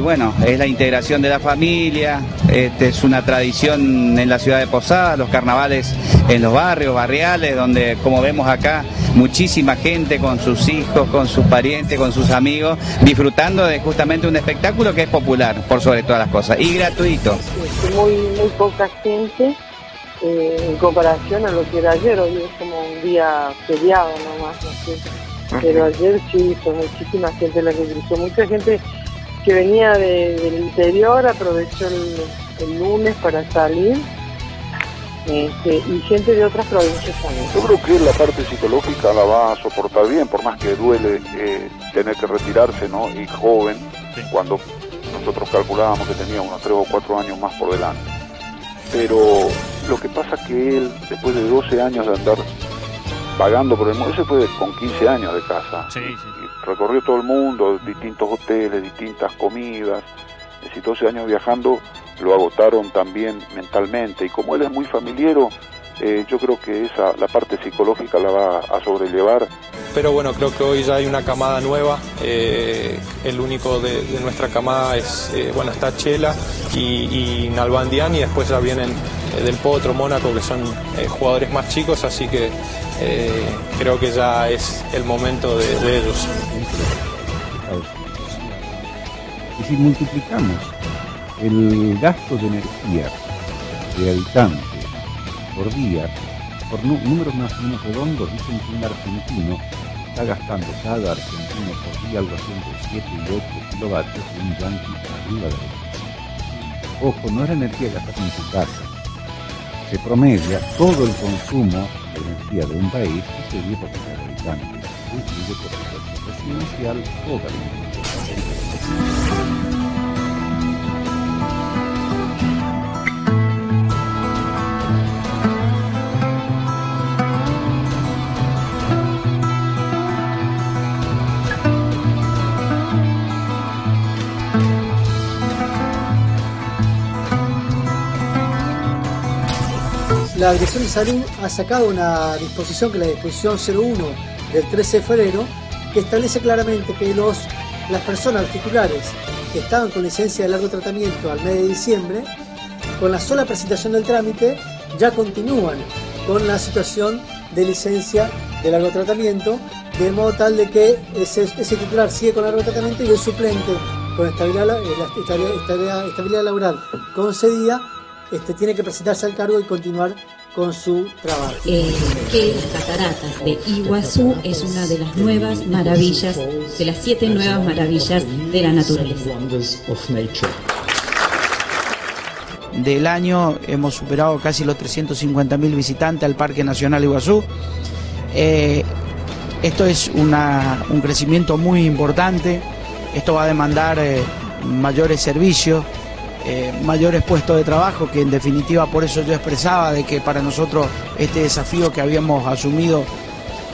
bueno, es la integración de la familia, este, es una tradición en la ciudad de Posada, los carnavales en los barrios, barriales, donde como vemos acá, muchísima gente con sus hijos, con sus parientes, con sus amigos, disfrutando de justamente un espectáculo que es popular, por sobre todas las cosas, y gratuito. Muy, muy poca gente eh, en comparación a lo que era ayer, hoy es como un día feriado nomás, pero ayer sí, fue muchísima gente la que cruzó, mucha gente que venía del interior aprovechó el, lunes para salir este, y gente de otras provincias también. Yo creo que la parte psicológica la va a soportar bien, por más que duele eh, tener que retirarse, ¿no? Y joven, cuando nosotros calculábamos que tenía unos 3 o 4 años más por delante. Pero lo que pasa que él, después de 12 años de andar vagando por el mundo, ese fue con 15 años de casa. Sí, Recorrió todo el mundo, distintos hoteles, distintas comidas. Y 12 años viajando lo agotaron también mentalmente. Y como él es muy familiero, eh, yo creo que esa la parte psicológica la va a sobrellevar. Pero bueno, creo que hoy ya hay una camada nueva. Eh, el único de, nuestra camada es, eh, bueno, está Chela y, y Nalbandián y después ya vienen del Potro, Mónaco, que son jugadores más chicos, así que creo que ya es el momento de, ellos. Y si multiplicamos el gasto de energía de habitantes por día, por números más o menos redondos, dicen que un argentino está gastando cada argentino por día algo así entre 7 y 8 kilovatios y un yankee arriba de eso. Ojo, no es la energía que gastas en tu casa. Se promedia todo el consumo de energía de un país y se divide por cada habitante. Incluye por supuesto residencial toda la energía. La Dirección de Salud ha sacado una disposición, que es la disposición 01 del 13 de febrero, que establece claramente que los, las personas, titulares que estaban con licencia de largo tratamiento al mes de diciembre, con la sola presentación del trámite, ya continúan con la situación de licencia de largo tratamiento, de modo tal de que ese, titular sigue con largo tratamiento y el suplente con estabilidad, eh, estabilidad laboral concedida este, tiene que presentarse al cargo y continuar con su trabajo. Eh, que las cataratas de Iguazú es una de las nuevas maravillas, de las siete nuevas maravillas de la naturaleza. Del año hemos superado casi los 350.000 visitantes al Parque Nacional Iguazú. Eh, esto es un crecimiento muy importante, esto va a demandar eh, mayores servicios, eh, mayores puestos de trabajo, que en definitiva por eso yo expresaba de que para nosotros este desafío que habíamos asumido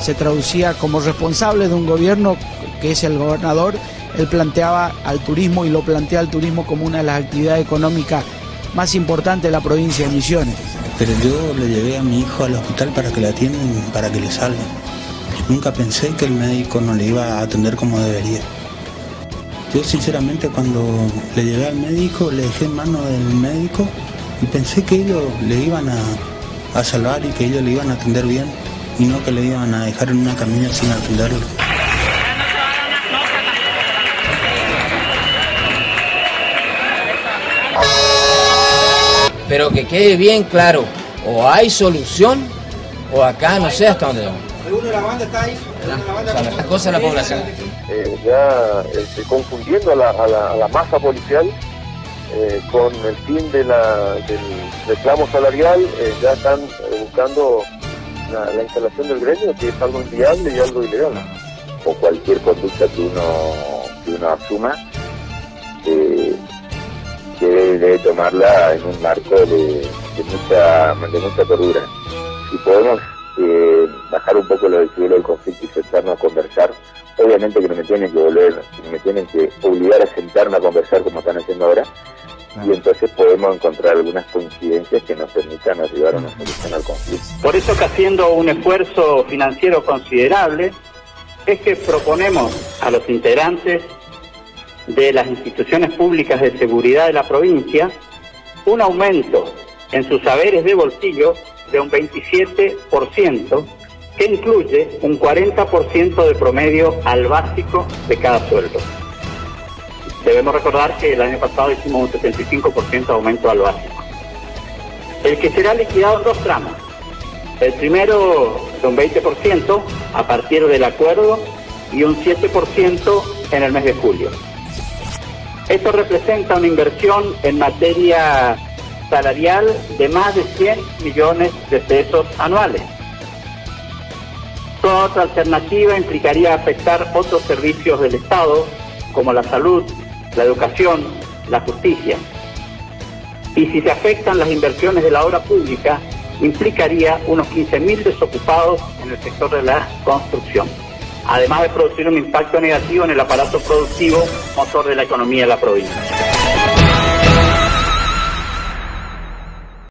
se traducía como responsable de un gobierno que es el gobernador, él planteaba al turismo y lo plantea al turismo como una de las actividades económicas más importantes de la provincia de Misiones. Pero yo le llevé a mi hijo al hospital para que le atiendan, para que le salven. Nunca pensé que el médico no le iba a atender como debería. Yo sinceramente cuando le llevé al médico, le dejé en manos del médico y pensé que ellos le iban a, salvar y que ellos le iban a atender bien y no que le iban a dejar en una camilla sin atenderlo. Pero que quede bien claro, o hay solución o acá no sé hasta dónde vamos. ¿Alguno de la banda está ahí? La, cosa de la población. Eh, ya este, confundiendo a la, masa policial eh, con el fin de la, del reclamo salarial, eh, ya están buscando la, instalación del gremio, que es algo inviable y algo ilegal. O cualquier conducta que uno, que uno asuma, que debe, tomarla en un marco de, mucha, de mucha cordura. Si podemos bajar un poco los decibeles del conflicto y sentarnos a conversar. Obviamente que no me tienen que volver, me tienen que obligar a sentarme a conversar como están haciendo ahora. Y entonces podemos encontrar algunas coincidencias que nos permitan ayudar a una solución al conflicto. Por eso que haciendo un esfuerzo financiero considerable, es que proponemos a los integrantes de las instituciones públicas de seguridad de la provincia un aumento en sus saberes de bolsillo de un 27%, que incluye un 40% de promedio al básico de cada sueldo. Debemos recordar que el año pasado hicimos un 75% de aumento al básico. El que será liquidado en dos tramos. El primero de un 20% a partir del acuerdo y un 7% en el mes de julio. Esto representa una inversión en materia salarial de más de 100 millones de pesos anuales. Toda otra alternativa implicaría afectar otros servicios del Estado, como la salud, la educación, la justicia. Y si se afectan las inversiones de la obra pública, implicaría unos 15.000 desocupados en el sector de la construcción, además de producir un impacto negativo en el aparato productivo motor de la economía de la provincia.